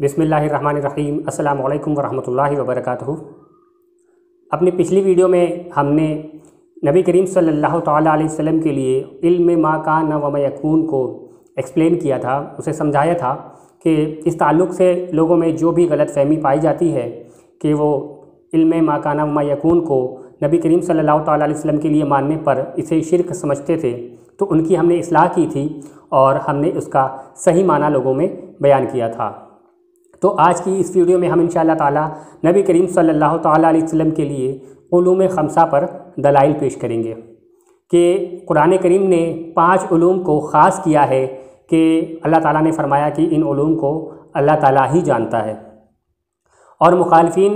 बिसमीम् अल्लाम वरहमतुल्लाहि वबरकातुहू। अपनी पिछली वीडियो में हमने नबी करीम सल्लल्लाहु अलैहि वसल्लम के लिए इल्म मा कान व यकून को एक्सप्लेन किया था, उसे समझाया था कि इस ताल्लुक़ से लोगों में जो भी गलत फहमी पाई जाती है कि वो इल्म मा कान व यकून को नबी करीम सल्लल्लाहु अलैहि वसल्लम के लिए मानने पर इसे शिरक समझते थे तो उनकी हमने इसलाह की थी और हमने उसका सही माना लोगों में बयान किया था। तो आज की इस वीडियो में हम इन ताला नबी करीम सल्लल्लाहु अलैहि वसल्लम के लिए ूम खमसा पर दलाइल पेश करेंगे कि कुरान करीम ने पाँच ूम को ख़ास किया है कि अल्लाह ताला ने फरमाया कि इन ूम को अल्लाह ताला ही जानता है। और मुखालफी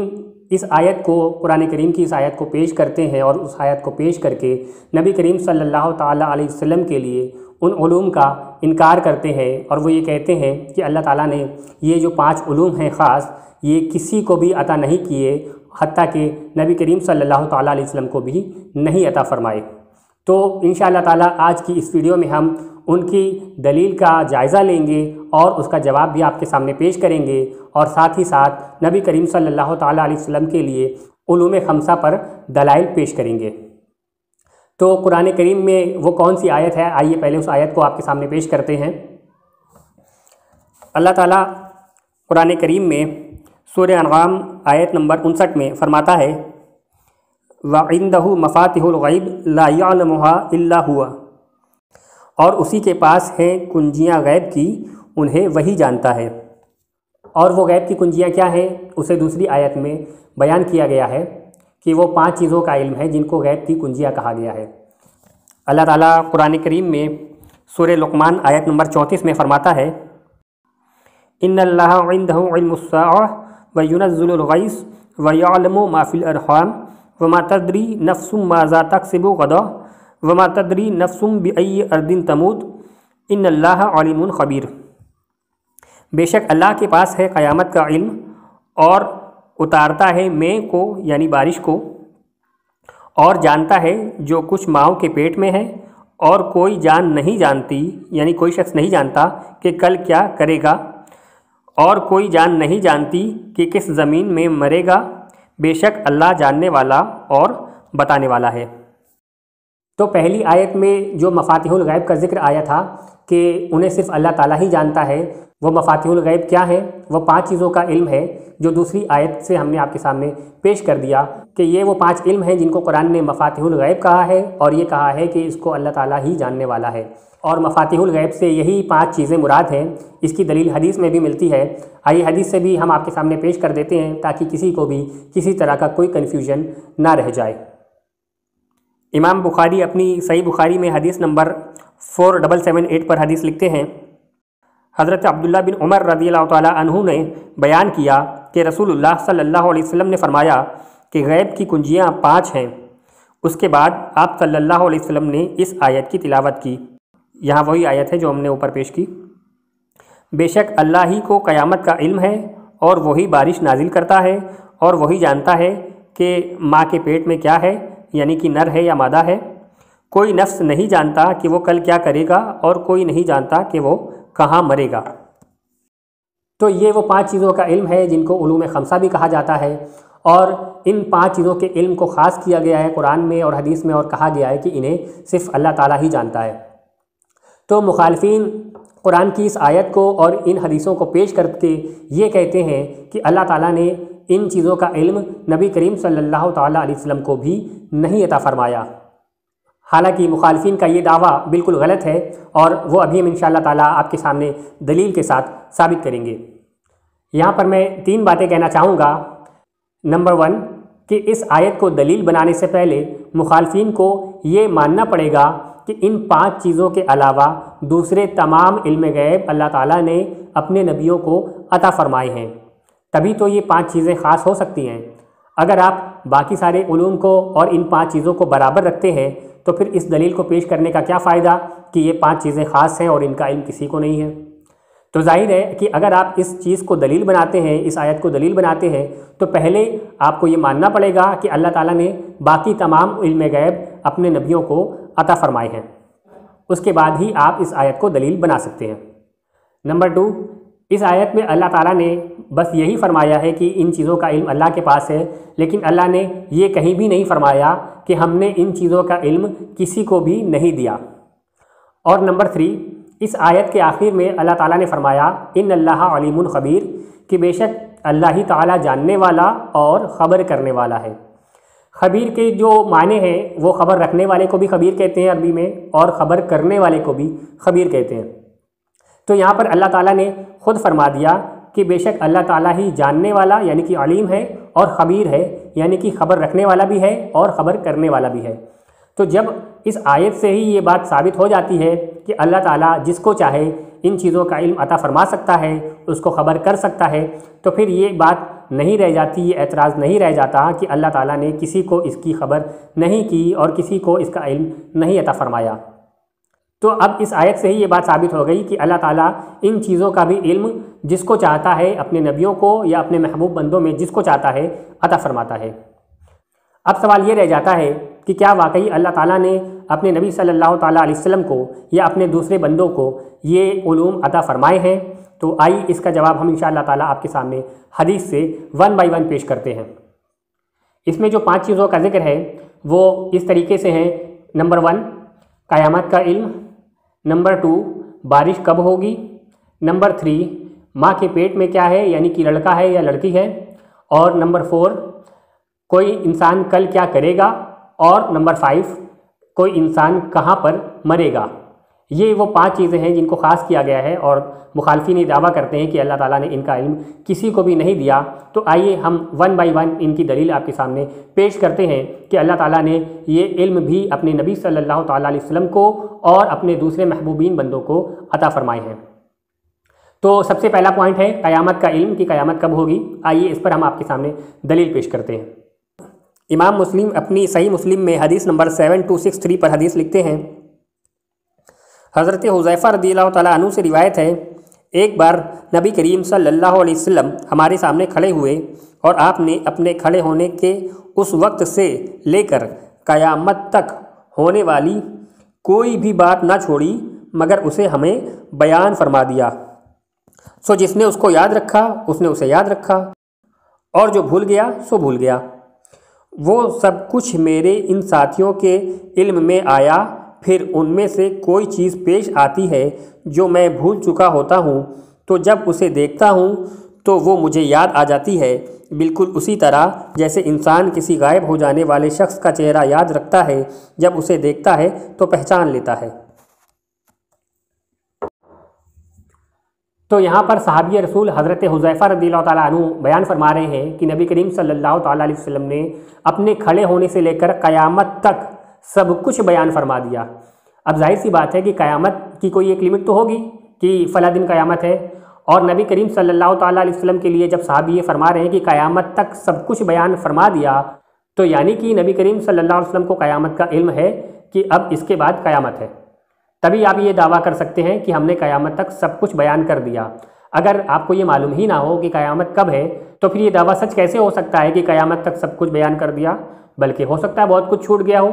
इस आयत को, कुरान करीम की इस आयत को पेश करते हैं और उस आयत को पेश करके नबी करीम अलैहि वसल्लम के लिए उन का इनकार करते हैं और वो ये कहते हैं कि अल्लाह ताला ने ये जो पाँच उलूम हैं ख़ास, ये किसी को भी अता नहीं किए हती कि नबी करीम सल्लल्लाहु अलैहि वसल्लम को भी नहीं अता फ़रमाए। तो इन ताला आज की इस वीडियो में हम उनकी दलील का जायज़ा लेंगे और उसका जवाब भी आपके सामने पेश करेंगे और साथ ही साथ नबी करीम सल्लल्लाहु अलैहि के लिए उलूम खमसा पर दलाइल पेश करेंगे। तो कुरान करीम में वो कौन सी आयत है? आइए पहले उस आयत को आपके सामने पेश करते हैं। अल्लाह ताला कुरान करीम में सूर अनगाम आयत नंबर उनसठ में फ़रमाता है वाइंदहू मफ़ातगैब लामहा हुआ और उसी के पास हैं कुंजियाँ गैब की, उन्हें वही जानता है। और वो गैब की कुंजियाँ क्या हैं? उसे दूसरी आयत में बयान किया गया है। कि वो पाँच चीज़ों का इल्म है, जिनको गैब की कुंजिया कहा गया है। अल्लाह ताला कुरान करीम में सूर लुकमान आयत नंबर चौंतीस में फ़रमाता है इन व यूनज़ुलगैस व यालम माफिल अरहाम व मातदरी नफ्सुम माज़ा तकसिब गदा व मातदरी नफ्सुम बई अर्दिन तमूद इन ख़बीर। बेशक अल्लाह के पास है क़यामत का इल्म और उतारता है मे को, यानी बारिश को, और जानता है जो कुछ माओ के पेट में है, और कोई जान नहीं जानती, यानी कोई शख्स नहीं जानता कि कल क्या करेगा, और कोई जान नहीं जानती कि किस ज़मीन में मरेगा, बेशक अल्लाह जानने वाला और बताने वाला है। तो पहली आयत में जो मफातिहुल गैब का ज़िक्र आया था कि उन्हें सिर्फ़ अल्लाह ताला ही जानता है, वो मफातिहुल गैब क्या है? वो पाँच चीज़ों का इल्म है जो दूसरी आयत से हमने आपके सामने पेश कर दिया कि ये वो पाँच इल्म हैं जिनको कुरान ने मफातिहुल गैब कहा है और ये कहा है कि इसको अल्लाह ताला ही जानने वाला है। और मफातिहुल गैब से यही पाँच चीज़ें मुराद हैं। इसकी दलील हदीस में भी मिलती है। आइए हदीस से भी हम आपके सामने पेश कर देते हैं ताकि किसी को भी किसी तरह का कोई कन्फ्यूज़न ना रह जाए। इमाम बुखारी अपनी सही बुखारी में हदीस नंबर फ़ोर डबल सेवन एट पर हदीस लिखते हैं। हज़रत अब्दुल्ला बिन उमर रदी अल्लाह ने बयान किया कि रसूलुल्लाह सल्लल्लाहु अलैहि वसल्लम ने फरमाया कि गैब की कुंजियाँ पाँच हैं। उसके बाद आप सल्लल्लाहु अलैहि वसल्लम ने इस आयत की तिलावत की। यहाँ वही आयत है जो हमने ऊपर पेश की। बेशक अल्लाह ही को क़यामत का इल्म है और वही बारिश नाजिल करता है और वही जानता है कि माँ के पेट में क्या है यानी कि नर है या मादा है, कोई नफ्स नहीं जानता कि वो कल क्या करेगा और कोई नहीं जानता कि वो कहाँ मरेगा। तो ये वो पाँच चीज़ों का इल्म है जिनको उलूम खमसा भी कहा जाता है और इन पाँच चीज़ों के इल्म को ख़ास किया गया है कुरान में और हदीस में और कहा गया है कि इन्हें सिर्फ़ अल्लाह ताला ही जानता है। तो मुखालफी कुरान की इस आयत को और इन हदीसों को पेश करके ये कहते हैं कि अल्लाह ताला ने इन चीज़ों का इल्म नबी करीम सल्लल्लाहु अलैहि वसल्लम को भी नहीं अता फ़रमाया। हालाँकि मुखालफी का ये दावा बिल्कुल गलत है और वो अभी हम इन ताला आपके सामने दलील के साथ साबित करेंगे। यहाँ पर मैं तीन बातें कहना चाहूँगा। नंबर वन, कि इस आयत को दलील बनाने से पहले मुखालफी को ये मानना पड़ेगा कि इन पाँच चीज़ों के अलावा दूसरे तमाम इल्म गैब अल्लाह ताला ने अपने नबियों को अता फ़रमाए हैं। तभी तो ये पाँच चीज़ें ख़ास हो सकती हैं। अगर आप बाकी सारे उलूम को और इन पाँच चीज़ों को बराबर रखते हैं तो फिर इस दलील को पेश करने का क्या फ़ायदा कि ये पाँच चीज़ें ख़ास हैं और इनका इल्म किसी को नहीं है? तो ज़ाहिर है कि अगर आप इस चीज़ को दलील बनाते हैं, इस आयत को दलील बनाते हैं तो पहले आपको ये मानना पड़ेगा कि अल्लाह ताला ने बाकी तमाम इल्म गैब अपने नबियों को अता फ़रमाए हैं। उसके बाद ही आप इस आयत को दलील बना सकते हैं। नंबर टू इस आयत में अल्लाह ताला ने बस यही फरमाया है कि इन चीज़ों का इल्म अल्लाह के पास है, लेकिन अल्लाह ने ये कहीं भी नहीं फरमाया कि हमने इन चीज़ों का इल्म किसी को भी नहीं दिया। और नंबर थ्री, इस आयत के आखिर में अल्लाह ताला ने फरमाया इन अल्लाह अलीमुन ख़बीर कि बेशक अल्लाह ही ताला जानने वाला और ख़बर करने वाला है। खबीर के जो माने हैं, वो ख़बर रखने वाले को भी खबीर कहते हैं अरबी में, और ख़बर करने वाले को भी खबीर कहते हैं। तो यहाँ पर अल्लाह ताला ने ख़ुद फरमा दिया कि बेशक अल्लाह ताला ही जानने वाला, यानी कि अलीम है और ख़बीर है, यानी कि ख़बर रखने वाला भी है और ख़बर करने वाला भी है। तो जब इस आयत से ही ये बात साबित हो जाती है कि अल्लाह ताला जिसको चाहे इन चीज़ों का इल्म अता फरमा सकता है, उसको ख़बर कर सकता है तो फिर ये बात नहीं रह जाती, ये एतराज़ नहीं रह जाता कि अल्लाह ताला ने किसी को इसकी खबर नहीं की और किसी को इसका इल्म नहीं अता फरमाया। तो अब इस आयत से ही ये बात साबित हो गई कि अल्लाह ताला इन चीज़ों का भी इल्म जिसको चाहता है अपने नबियों को या अपने महबूब बंदों में जिसको चाहता है अता फरमाता है। अब सवाल ये रह जाता है कि क्या वाकई अल्लाह ताला ने अपने नबी सल्लल्लाहु अलैहि वसल्लम को या अपने दूसरे बंदों को ये उलूम अता फरमाए हैं? तो आई इसका जवाब हम इन ताला आपके सामने हदीस से वन बाई वन पेश करते हैं। इसमें जो पाँच चीज़ों का ज़िक्र है, वो इस तरीके से हैं। नंबर वन, क़यामत का इल्म। नंबर टू, बारिश कब होगी? नंबर थ्री, माँ के पेट में क्या है, यानी कि लड़का है या लड़की है? और नंबर फोर, कोई इंसान कल क्या करेगा? और नंबर फाइव, कोई इंसान कहाँ पर मरेगा? ये वो पाँच चीज़ें हैं जिनको ख़ास किया गया है और मुखालफी ने दावा करते हैं कि अल्लाह ताला ने इनका इल्म किसी को भी नहीं दिया। तो आइए हम वन बाई वन इनकी दलील आपके सामने पेश करते हैं कि अल्लाह ताला ने ये इल्म भी अपने नबी सल्लल्लाहु अलैहि वसल्लम को और अपने दूसरे महबूबीन बंदों को अता फ़रमाए हैं। तो सबसे पहला पॉइंट है, क़यामत का इल्म कि क़यामत कब होगी? आइए इस पर हम आपके सामने दलील पेश करते हैं। इमाम मुस्लिम अपनी सही मुस्लिम में हदीस number seven two six three पर हदीस लिखते हैं हज़रत हुज़ैफ़ा रदी तु से रिवायत है, एक बार नबी करीम सल्लल्लाहु अलैहि वसल्लम हमारे सामने खड़े हुए और आपने अपने खड़े होने के उस वक्त से लेकर क़यामत तक होने वाली कोई भी बात ना छोड़ी, मगर उसे हमें बयान फरमा दिया। सो जिसने उसको याद रखा, उसने उसे याद रखा, और जो भूल गया, सो भूल गया। वो सब कुछ मेरे इन साथियों के इल्म में आया फिर उनमें से कोई चीज़ पेश आती है जो मैं भूल चुका होता हूँ तो जब उसे देखता हूँ तो वो मुझे याद आ जाती है। बिल्कुल उसी तरह जैसे इंसान किसी गायब हो जाने वाले शख्स का चेहरा याद रखता है, जब उसे देखता है तो पहचान लेता है। तो यहाँ पर साहबी रसूल हज़रत हुज़ैफ़ा रदी तु बयान फरमा रहे हैं कि नबी करीम सल्लल्लाहु अलैहि वसल्लम ने अपने खड़े होने से लेकर क़यामत तक सब कुछ बयान फरमा दिया। अब ज़ाहिर सी बात है कि क़यामत की कोई एक लिमिट तो होगी कि फ़ला दिन क़यामत है। और नबी करीम सल्लल्लाहु अलैहि वसल्लम के लिए जब साहब ये फरमा रहे हैं कि क़यामत तक सब कुछ बयान फरमा दिया तो यानी कि नबी करीम सल्लल्लाहु अलैहि वसल्लम को क़यामत का इल्म है कि अब इसके बाद क़यामत है। तभी आप ये दावा कर सकते हैं कि हमने क़यामत तक सब कुछ बयान कर दिया। अगर आपको ये मालूम ही ना हो कि क़यामत कब है तो फिर ये दावा सच कैसे हो सकता है कि क़यामत तक सब कुछ बयान कर दिया? बल्कि हो सकता है बहुत कुछ छूट गया हो।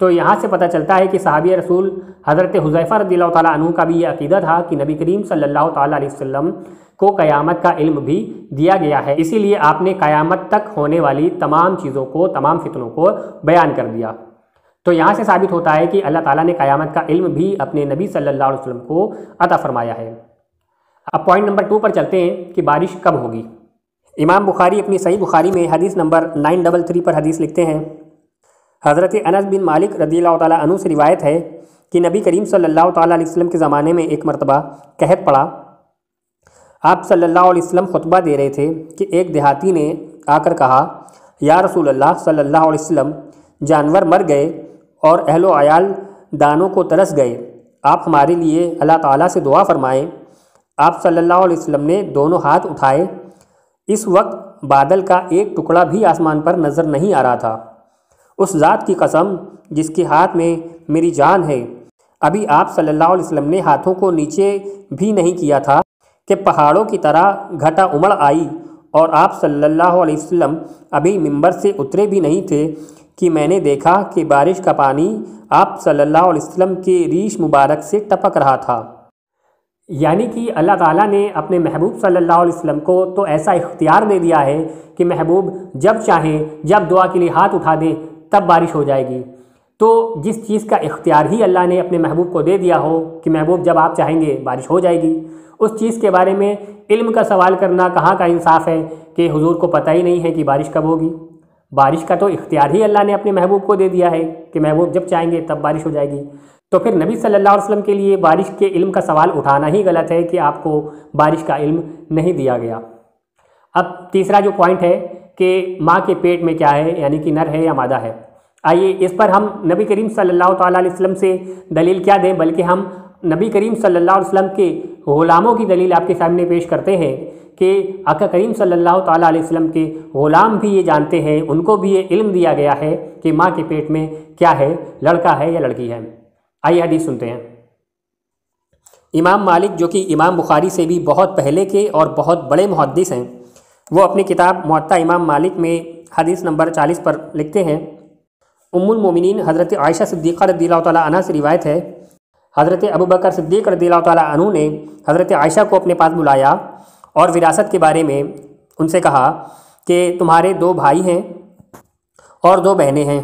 तो यहाँ से पता चलता है कि साहबी रसूल हज़रत हुज़ैफ़ा रदील तु का भी ये अकीदा था कि नबी करीम सल्लल्लाहु अलैहि वसल्लम को क़यामत का इल्म भी दिया गया है। इसीलिए आपने क़यामत तक होने वाली तमाम चीज़ों को, तमाम फितनों को बयान कर दिया। तो यहाँ से साबित होता है कि अल्लाह ताला ने क़यामत का इल्म भी अपने नबी सल्लल्लाहु अलैहि वसल्लम को अता फरमाया है। अब पॉइंट नंबर टू पर चलते हैं कि बारिश कब होगी। इमाम बुखारी अपनी सही बुखारी में हदीस नंबर नाइन डबल थ्री पर हदीस लिखते हैं। हज़रत अनस बिन मालिक रदी अनु से रिवायत है कि नबी करीम सल्लल्लाहु अलैहि वसल्लम के ज़माने में एक मरतबा कहत पड़ा। आप सल्लल्लाहु अलैहि वसल्लम खुतबा दे रहे थे कि एक देहाती ने आकर कहा, या रसूल अल्लाह सल्लल्लाहु अलैहि जानवर मर गए और अहलो आयाल दानों को तरस गए। आप हमारे लिए अल्लाह ताला से दुआ फरमाएँ। आप सल्लल्लाहु अलैहि ने दोनों हाथ उठाए। इस वक्त बादल का एक टुकड़ा भी आसमान पर नज़र नहीं आ रहा था। उस ज़ात की कसम जिसके हाथ में मेरी जान है। अभी आप सल्लल्लाहु अलैहि वसल्लम ने हाथों को नीचे भी नहीं किया था कि पहाड़ों की तरह घटा उमड़ आई और आप सल्लल्लाहु अलैहि वसल्लम अभी मिंबर से उतरे भी नहीं थे कि मैंने देखा कि बारिश का पानी आप सल्लल्लाहु अलैहि वसल्लम के रीश मुबारक से टपक रहा था। यानी कि अल्लाह ताला ने अपने महबूब सल्लल्लाहु अलैहि वसल्लम को तो ऐसा इख्तियार दे दिया है कि महबूब जब चाहें, जब दुआ के लिए हाथ उठा दें तब बारिश हो जाएगी। तो जिस चीज़ का इख्तियार ही अल्लाह ने अपने महबूब को दे दिया हो कि महबूब, जब आप चाहेंगे बारिश हो जाएगी। उस चीज़ के बारे में इल्म का सवाल करना कहाँ का इंसाफ है कि हुजूर को पता ही नहीं है कि बारिश कब होगी। बारिश का तो इख्तियार ही अल्लाह ने अपने महबूब को दे दिया है कि महबूब, जब चाहेंगे तब बारिश हो जाएगी। तो फिर नबी सल्लल्लाहु अलैहि वसल्लम के लिए बारिश के इल्म का सवाल उठाना ही गलत है कि आपको बारिश का इल्म नहीं दिया गया। अब तीसरा जो पॉइंट है कि माँ के पेट में क्या है, यानी कि नर है या मादा है। आइए इस पर हम नबी करीम सल्लल्लाहु अलैहि वसल्लम से दलील क्या दें, बल्कि हम नबी करीम सल्लल्लाहु अलैहि के ग़ुलामों की दलील आपके सामने पेश करते हैं कि आका करीम सल्लल्लाहु अलैहि वसल्लम के ग़ुलाम भी ये जानते हैं, उनको भी ये इल्म दिया गया है कि माँ के पेट में क्या है, लड़का है या लड़की है। आइए हदीस सुनते हैं। इमाम मालिक, जो कि इमाम बुखारी से भी बहुत पहले के और बहुत बड़े मुहदस हैं वो अपनी किताब मुत्ता इमाम मालिक में हदीस नंबर चालीस पर लिखते हैं। उमुल उम्मुल हज़रत आयशा सिद्दीक़ा रदी तह से रिवायत है। हज़रत अबू बकर सिद्दीक रदी तु ने हज़रत आयशा को अपने पास बुलाया और विरासत के बारे में उनसे कहा कि तुम्हारे दो भाई हैं और दो बहनें हैं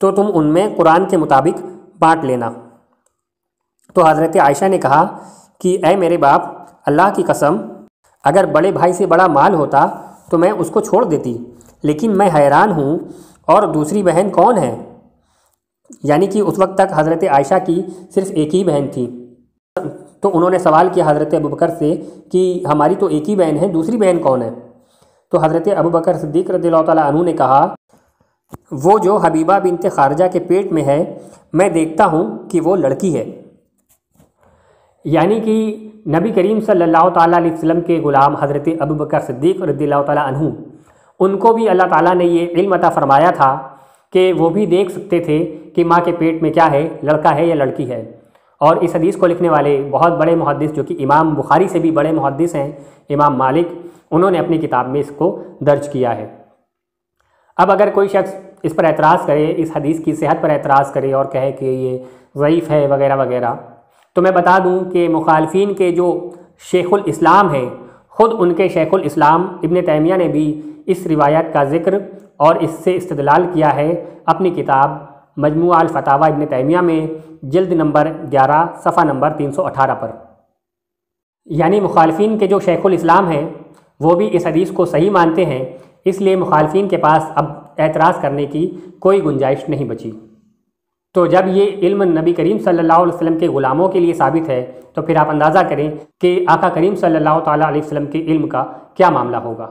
तो तुम उनमें कुरान के मुताबिक बांट लेना। तो हज़रत आयशा ने कहा कि अय मेरे बाप, अल्लाह की कसम अगर बड़े भाई से बड़ा माल होता तो मैं उसको छोड़ देती। लेकिन मैं हैरान हूँ, और दूसरी बहन कौन है? यानी कि उस वक्त तक हज़रत आयशा की सिर्फ़ एक ही बहन थी। तो उन्होंने सवाल किया हज़रत अबू बकर से कि हमारी तो एक ही बहन है, दूसरी बहन कौन है? तो हज़रत अबू बकर सिद्दीक रदी ने कहा, वो जो हबीबा बिनते खारजा के पेट में है, मैं देखता हूँ कि वो लड़की है। यानी कि नबी करीम सल्लल्लाहु अलैहि वसल्लम के ग़ुलाम हज़रत अबू बकर सिद्दीक रदी तु उनको भी अल्लाह ताला ने ये इल्म अता फ़रमाया था कि वो भी देख सकते थे कि माँ के पेट में क्या है, लड़का है या लड़की है। और इस हदीस को लिखने वाले बहुत बड़े मुहदस जो कि इमाम बुखारी से भी बड़े मुहदस हैं, इमाम मालिक, उन्होंने अपनी किताब में इसको दर्ज किया है। अब अगर कोई शख्स इस पर एतराज़ करे, इस हदीस की सेहत पर एतराज़ करे और कहे कि ये ज़यीफ़ है, वगैरह वगैरह तो मैं बता दूँ कि मुखालफी के जो शेखुल इस्लाम हैं, ख़ुद उनके शेखुल इस्लाम इब्न तैमिया ने भी इस रिवायत का ज़िक्र और इससे इस्तलाल किया है अपनी किताब मजमू फ़तावा इब्न तैमिया में, जल्द नंबर 11 सफ़ा नंबर 318 पर। यानी मुखालफी के जो शेखुल इस्लाम हैं, वो भी इस हदीस को सही मानते हैं, इसलिए मुखालफी के पास अब एतराज़ करने की कोई गुंजाइश नहीं बची। तो जब ये इल्म नबी करीम सल्लल्लाहु अलैहि वसल्लम के ग़ुलामों के लिए साबित है तो फिर आप अंदाज़ा करें कि आका करीम सल्लल्लाहु अलैहि वसल्लम के इल्म का क्या मामला होगा।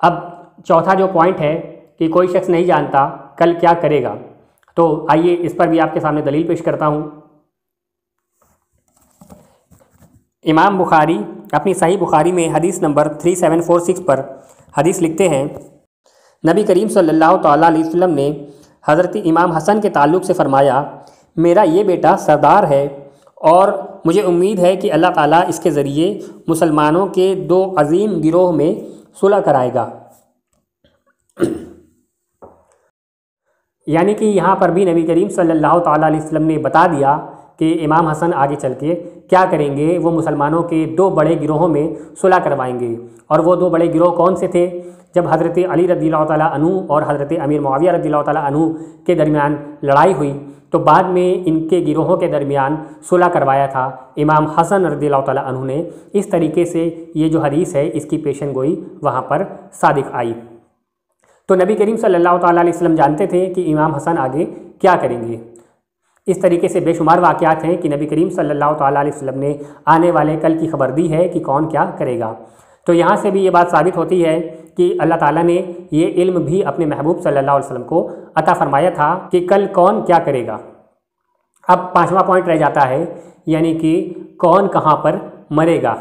अब चौथा जो पॉइंट है कि कोई शख्स नहीं जानता कल क्या करेगा तो आइए इस पर भी आपके सामने दलील पेश करता हूँ। इमाम बुखारी अपनी सही बुखारी में हदीस नंबर थ्री सेवन फोर सिक्स पर हदीस लिखते हैं, नबी करीम सल्लल्लाहु अलैहि वसल्लम ने हज़रत इमाम हसन के ताल्लुक़ से फ़रमाया, मेरा ये बेटा सरदार है और मुझे उम्मीद है कि अल्लाह ताला इसके ज़रिए मुसलमानों के दो अजीम गिरोह में सुलह कराएगा। यानी कि यहाँ पर भी नबी करीम सल्लल्लाहु अलैहि वसल्लम ने बता दिया कि इमाम हसन आगे चल के, क्या करेंगे? वो मुसलमानों के दो बड़े गिरोहों में सुलह करवाएँगे। और वो दो बड़े गिरोह कौन से थे? जब हज़रत अली रदी तु और हज़रत अमीर मुआविया रदी अनु के दरमियान लड़ाई हुई तो बाद में इनके गिरोहों के दरमियान सुलह करवाया था। इमाम हसन रदी तु ने इस तरीके से ये जो हदीस है, इसकी पेशन गोई वहाँ पर सादिक आई। तो नबी करीम सल्लल्लाहु अलैहि वसल्लम जानते थे कि इमाम हसन आगे क्या करेंगे। इस तरीके से बेशुमार वाक़ात हैं कि नबी करीम सल्लल्लाहु अलैहि वसल्लम ने आने वाले कल की खबर दी है कि कौन क्या करेगा। तो यहाँ से भी ये बात साबित होती है कि अल्लाह ताला ने ये इल्म भी अपने महबूब सल्लल्लाहु अलैहि वसल्लम को अता फरमाया था कि कल कौन क्या करेगा। अब पांचवा पॉइंट रह जाता है, यानी कि कौन कहाँ पर मरेगा।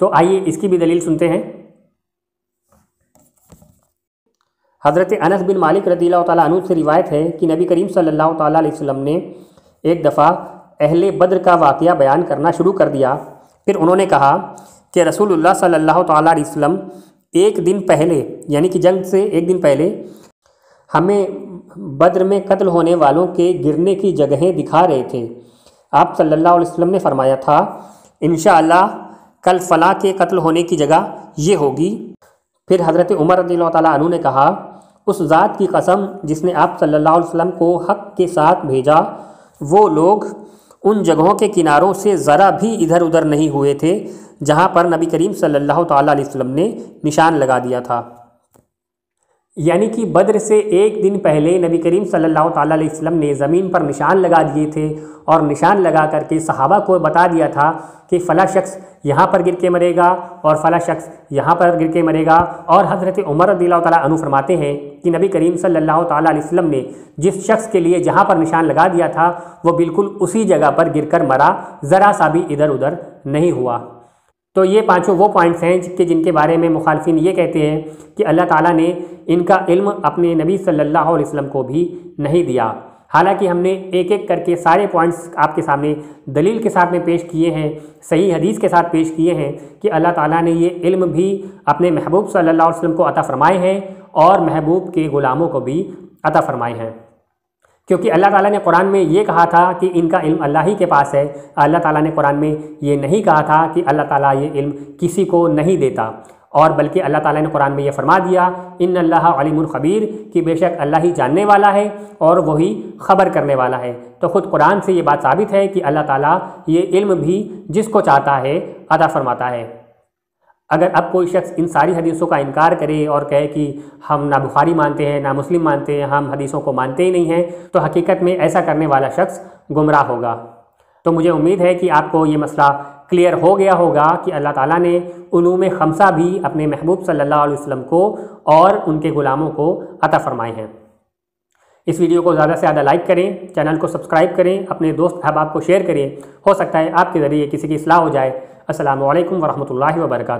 तो आइए इसकी भी दलील सुनते हैं। हज़रत अनस बिन मालिक रदी तु से रिवायत है कि नबी करीम सल्लल्लाहु अलैहि ने एक दफ़ा अहले बद्र का वाक़ बयान करना शुरू कर दिया। फिर उन्होंने कहा कि रसूलुल्लाह सल्लल्लाहु अलैहि वसल्लम एक दिन पहले, यानी कि जंग से एक दिन पहले, हमें बद्र में कत्ल होने वालों के गिरने की जगहें दिखा रहे थे। आप सल्लल्लाहु अलैहि वसल्लम ने फरमाया था इन कल फ़लाँ के कत्ल होने की जगह ये होगी। फिर हज़रत उमर रदी तु ने कहा, उस ज़ात की कसम जिसने आप सल्लल्लाहु अलैहि वसल्लम को हक़ के साथ भेजा वो लोग उन जगहों के किनारों से ज़रा भी इधर उधर नहीं हुए थे, जहाँ पर नबी करीम सल्लल्लाहु अलैहि वसल्लम ने निशान लगा दिया था। यानी कि बद्र से एक दिन पहले नबी करीम सल्लल्लाहु अलैहि वसल्लम ने ज़मीन पर निशान लगा दिए थे और निशान लगा करके सहाबा को बता दिया था कि फ़ला शख्स यहाँ पर गिर के मरेगा और फ़ला शख्स यहाँ पर गिर के मरेगा। और हज़रत उमर रदी अनु फरमाते हैं कि नबी करीम सल्लल्लाहु अलैहि वसल्लम ने जिस शख्स के लिए जहाँ पर निशान लगा दिया था, वो बिल्कुल उसी जगह पर गिर कर मरा। ज़रा सा भी इधर उधर नहीं हुआ। तो ये पाँचों वो पॉइंट्स हैं कि जिनके बारे में मुखालफिन ये कहते हैं कि अल्लाह ताला ने इनका इल्म अपने नबी सल्लल्लाहु अलैहि वसल्लम को भी नहीं दिया। हालाँकि हमने एक एक करके सारे पॉइंट्स आपके सामने दलील के साथ में पेश किए हैं, सही हदीस के साथ पेश किए हैं कि अल्लाह ताला ने ये इल्म भी अपने महबूब सल्लल्लाहु अलैहि वसल्लम को अता फ़रमाए हैं और महबूब के ग़ुलामों को भी अता फ़रमाए हैं। क्योंकि अल्लाह ताला ने कुरान में ये कहा था कि इनका इल्म अल्लाह ही के पास है। अल्लाह ताला ने कुरान में ये नहीं कहा था कि अल्लाह ताला ये इल्म किसी को नहीं देता। और बल्कि अल्लाह ताला ने कुरान में ये फरमा दिया इन अल्लाह अलीमुल ख़बीर कि बेशक अल्लाह ही जानने वाला है और वही ख़बर करने वाला है। तो ख़ुद कुरान से ये बात साबित है कि अल्लाह ताला ये इल्म भी जिसको चाहता है, अदा फरमाता है। अगर अब कोई शख्स इन सारी हदीसों का इनकार करे और कहे कि हम ना बुखारी मानते हैं, ना मुस्लिम मानते हैं, हम हदीसों को मानते ही नहीं हैं तो हकीकत में ऐसा करने वाला शख्स गुमराह होगा। तो मुझे उम्मीद है कि आपको ये मसला क्लियर हो गया होगा कि अल्लाह ताला ने उलूम खमसा भी अपने महबूब सल्लल्लाहु अलैहि वसल्लम को और उनके ग़ुलामों को अता फ़रमाए हैं। इस वीडियो को ज़्यादा से ज़्यादा लाइक करें चैनल को सब्सक्राइब करें, अपने दोस्त अहबाब को शेयर करें। हो सकता है आपके ज़रिए किसी की असलाह हो जाए। असल वरहमल वर्का